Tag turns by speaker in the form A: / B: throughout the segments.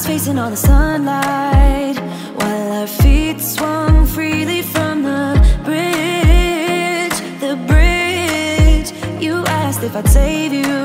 A: was facing all the sunlight While our feet swung freely from the bridge. The bridge You asked if I'd save you.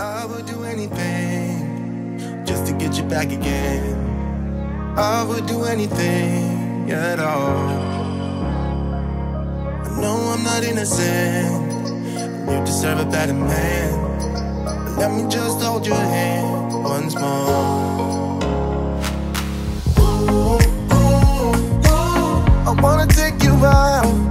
A: I would do
B: anything just to get you back again. I would do anything at all. I know I'm not innocent. You deserve a better man. But let me just hold your hand once more. Ooh, ooh, ooh. I wanna take you out.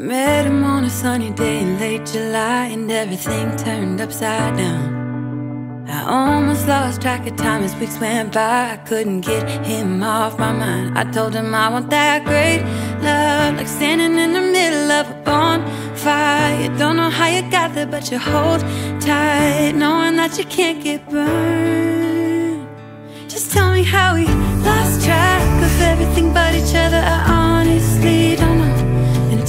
C: Met him on a sunny day in late July, and everything turned upside down. I almost lost track of time as weeks went by. I couldn't get him off my mind. I told him I want that great love, like standing in the middle of a bonfire. Don't know how you got there, but you hold tight, knowing that you can't get burned. Just tell me how we lost track of everything but each other. I honestly don't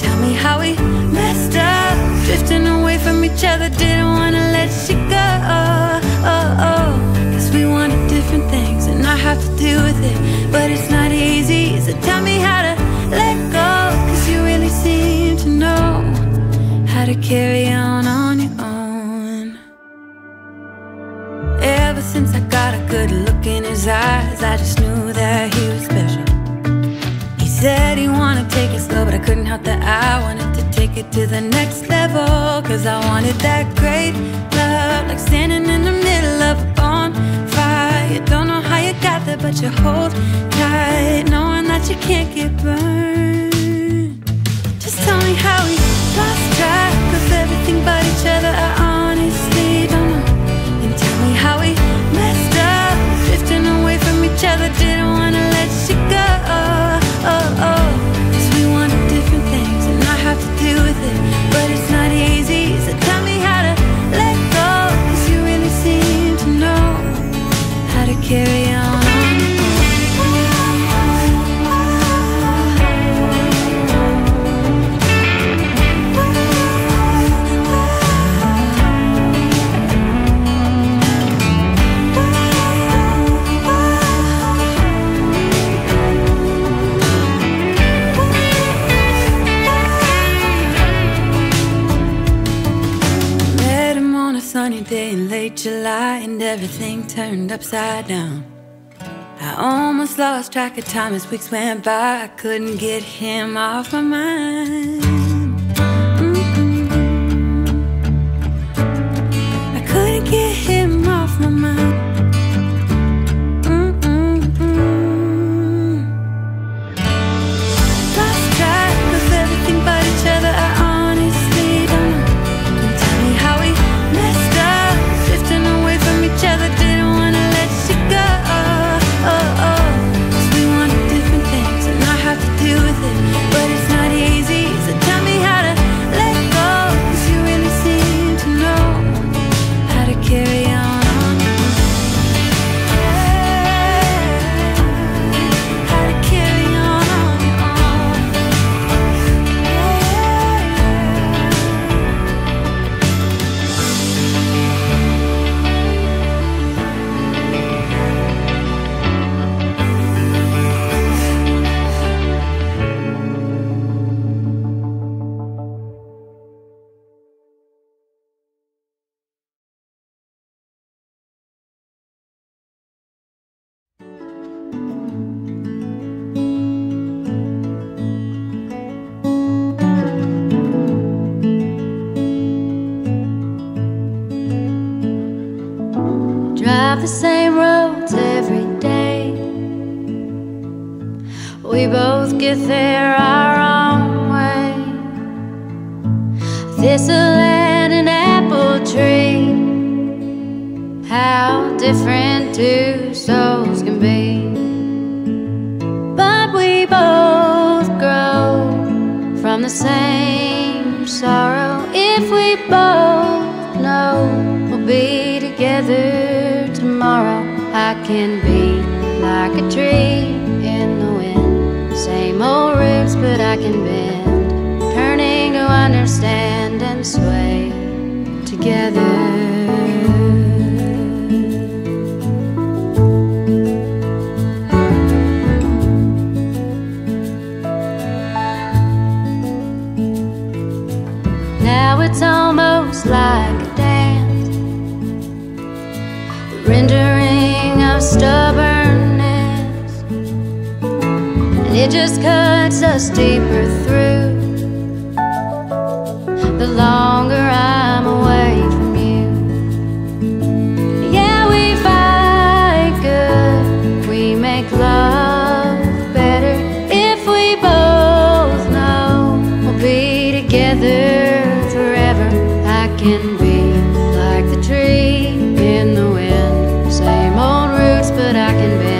C: tell me how we messed up, drifting away from each other. Didn't wanna let you go. Oh, oh. Cause we wanted different things, and I have to deal with it. But it's not easy, so tell me how to let go. Cause you really seem to know how to carry on on your own. Ever since I got a good look in his eyes, I just knew that he was special. Said he to take it slow, but I couldn't help that I wanted to take it to the next level. Cause I wanted that great love, like standing in the middle of a bonfire. Don't know how you got there, but you hold tight, knowing that you can't get burned. Just tell me how we lost track of everything but each other. I honestly don't know. And tell me how we messed up, drifting away from each other. Didn't track of time as weeks went by. I couldn't get him off my mind. Mm-mm. I couldn't get him off my mind.
D: The same sorrow. If we both know we'll be together tomorrow, I can be like a tree in the wind. Same old roots, but I can bend, turning to understand and sway together. just cuts us deeper through. The longer I'm away from you, yeah, we fight good, we make love better if we both know we'll be together forever. I can be like the tree in the wind, same old roots, but I can be.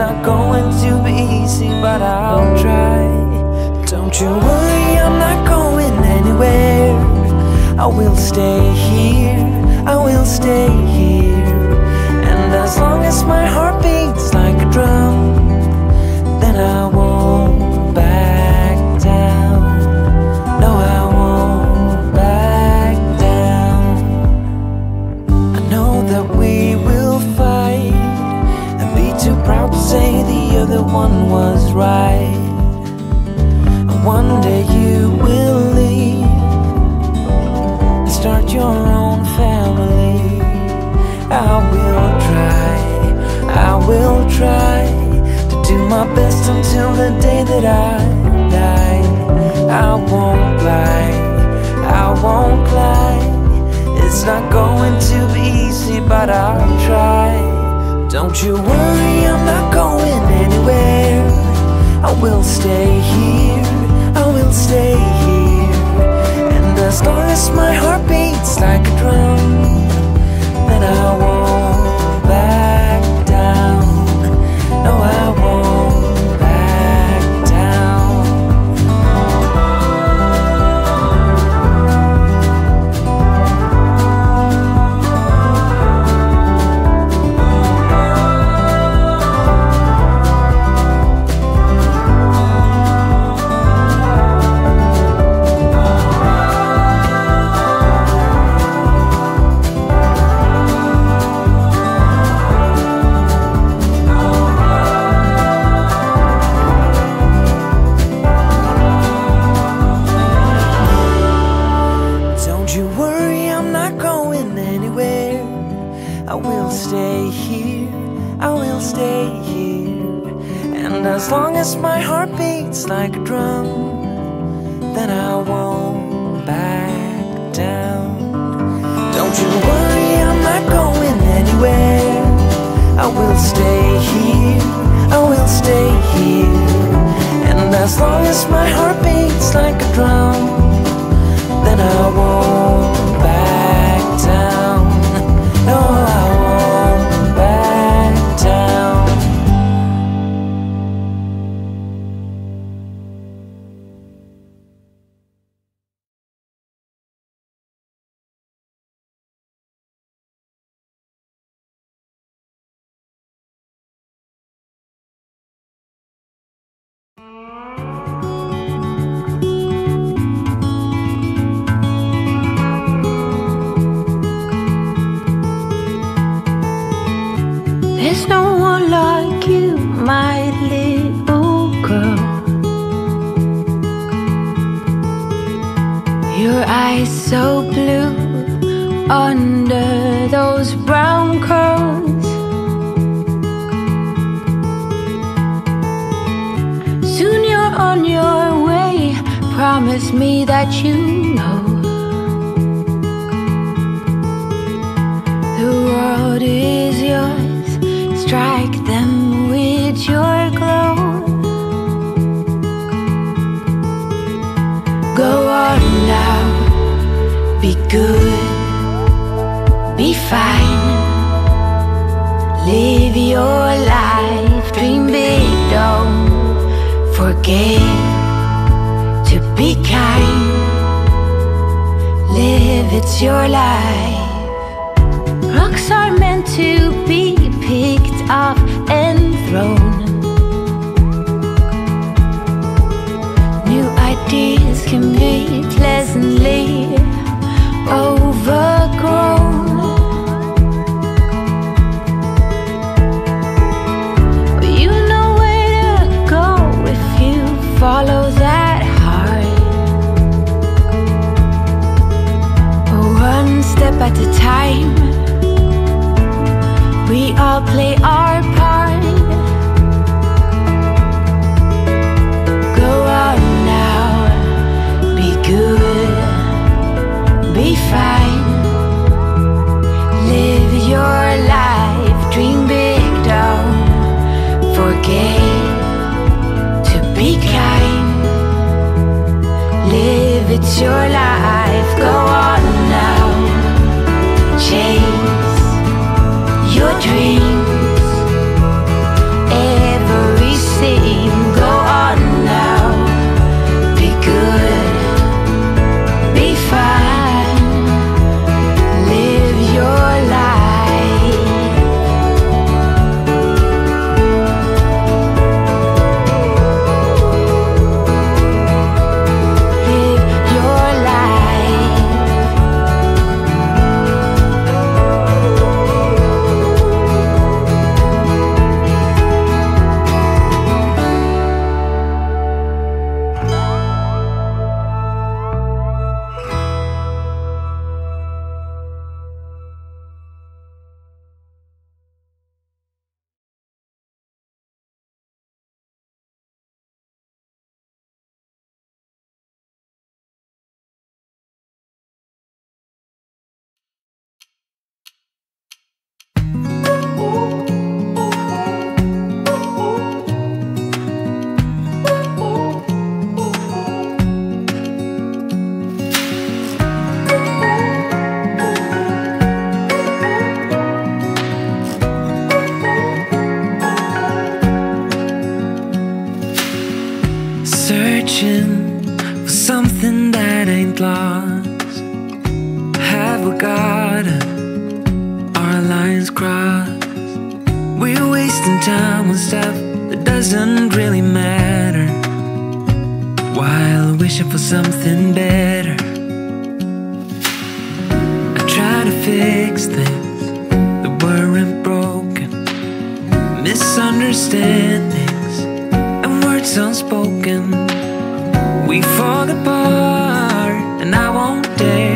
E: not going to be easy, but I'll try. Don't you worry, I'm not going anywhere. I will stay here, I will stay here. And as long as my heart beats someone was right. One day you will leave and start your own family. I will try, I will try to do my best until the day that I die. I won't lie, I won't lie. It's not going to be easy, but I'll try. Don't you worry, I'm not going anywhere. I will stay here, I will stay here. And as long as my heart beats like a drum, then I won't.
F: Live your life, dream big, don't forget to be kind. Live, it's your life. Rocks are meant to be picked up and thrown. New ideas can be pleasantly overgrown. at the time. We all play our part. Go on now. Be good. Be fine. Live your life. Dream big, don't forget To be kind. Live, it's your life. Go on.
E: something better. I try to fix things that weren't broken. Misunderstandings and words unspoken. We fall apart and I won't dare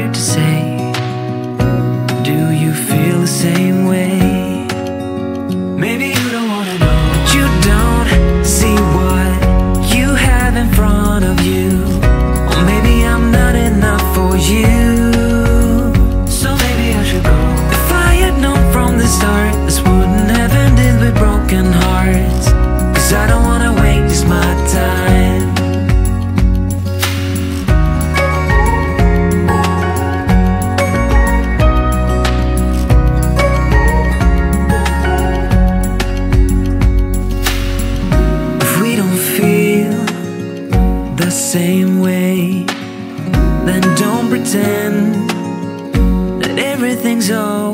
E: things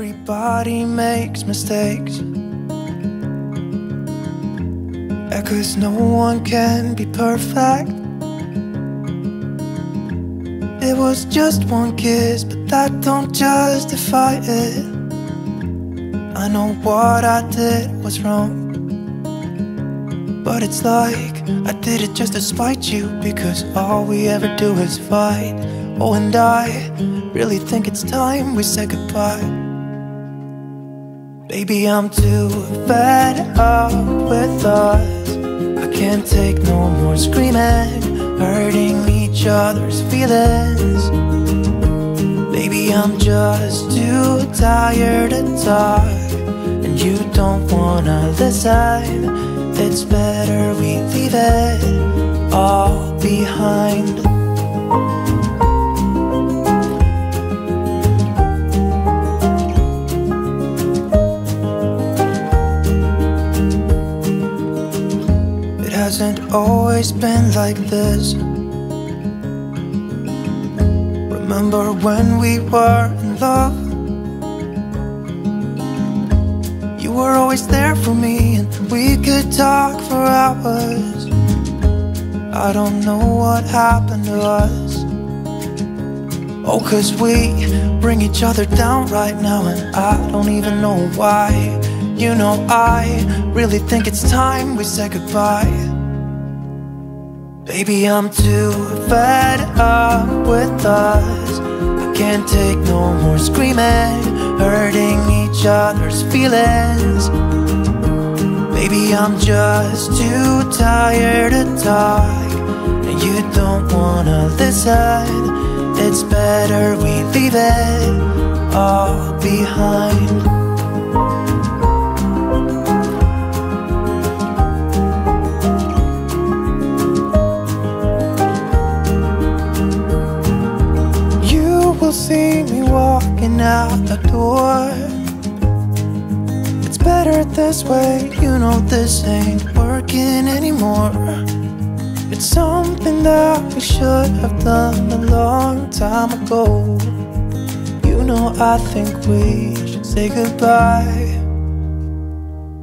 G: Everybody makes mistakes. Yeah, cause no one can be perfect. It was just one kiss, but that don't justify it. I know what I did was wrong. But it's like I did it just to spite you Because all we ever do is fight Oh, and I really think it's time we say goodbye Baby, I'm too fed up with us. I can't take no more screaming Hurting each other's feelings. Baby, I'm just too tired to talk And you don't wanna listen. It's better we leave it all behind hasn't always been like this. Remember when we were in love? You were always there for me and we could talk for hours. I don't know what happened to us. Oh, cause we bring each other down right now And I don't even know why. You know I really think it's time we say goodbye Baby, I'm too fed up with us. I can't take no more screaming Hurting each other's feelings. Maybe I'm just too tired to talk And you don't wanna listen. It's better we leave it all behind see me walking out the door. It's better this way You know this ain't working anymore. It's something that we should have done a long time ago. You know I think we should say goodbye.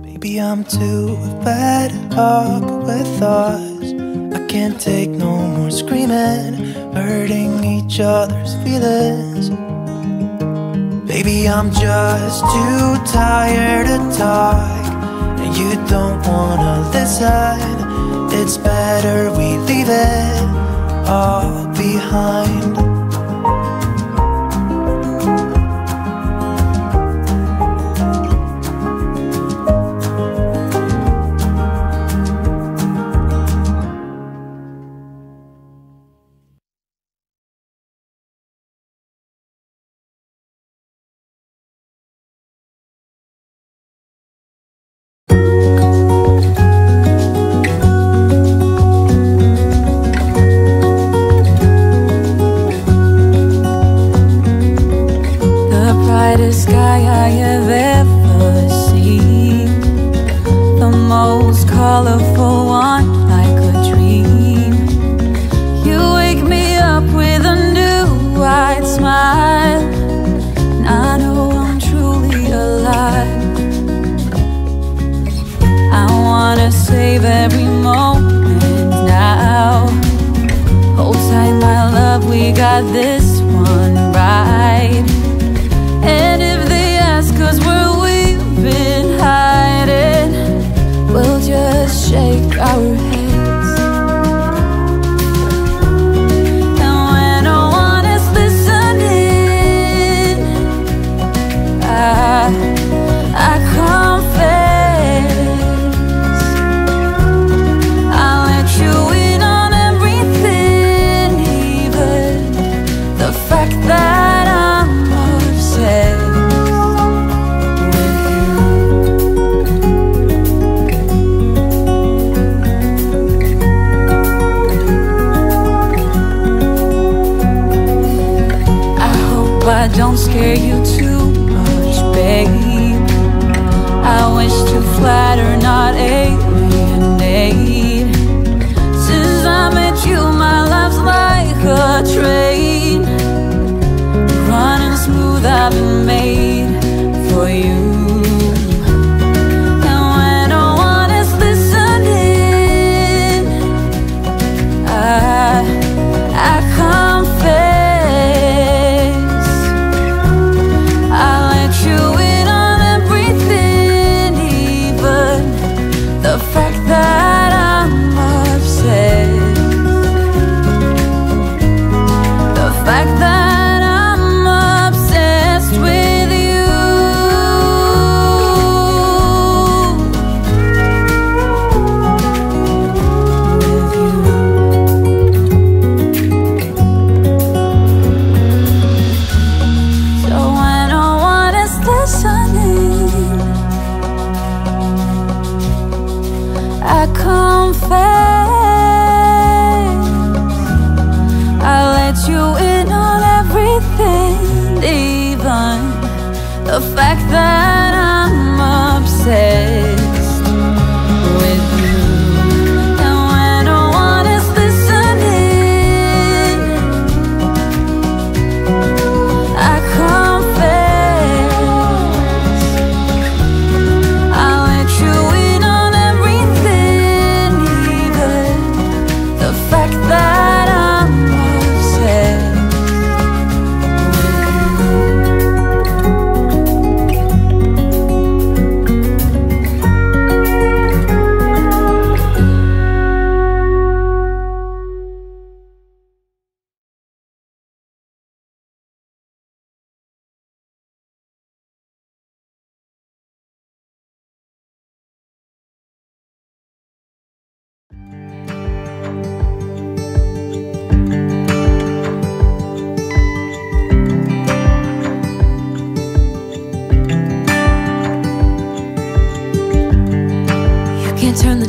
G: Baby I'm too fed up with us. I can't take no more screaming Hurting each other's feelings. Baby, I'm just too tired to talk And you don't wanna listen. It's better we leave it all behind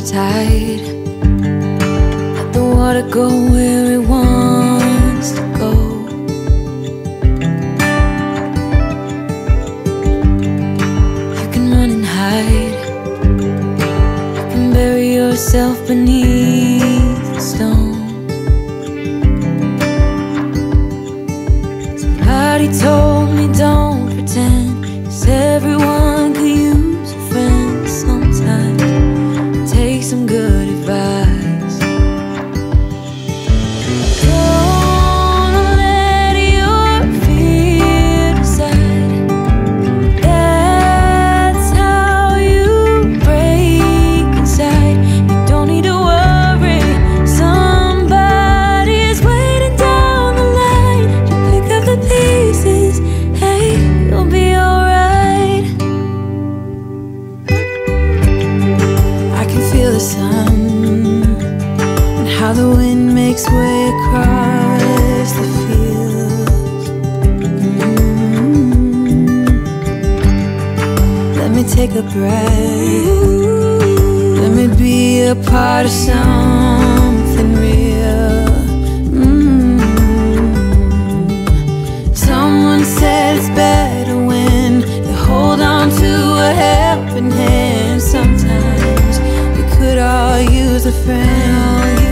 C: tide. Let the water go where it wants to go. You can run and hide. You can bury yourself beneath how the wind makes way across the fields. Mm. Let me take a breath. Let me be a part of something real. Mm. Someone said it's better when you hold on to a helping hand. Sometimes we could all use a friend.